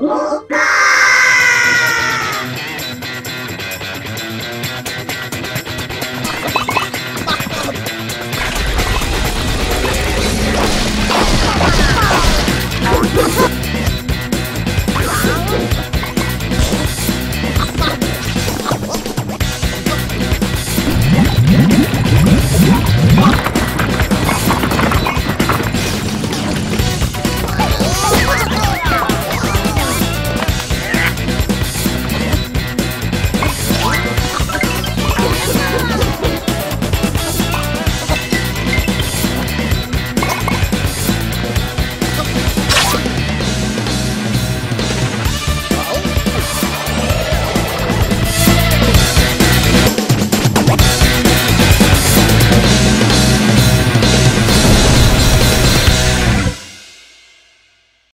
Oh,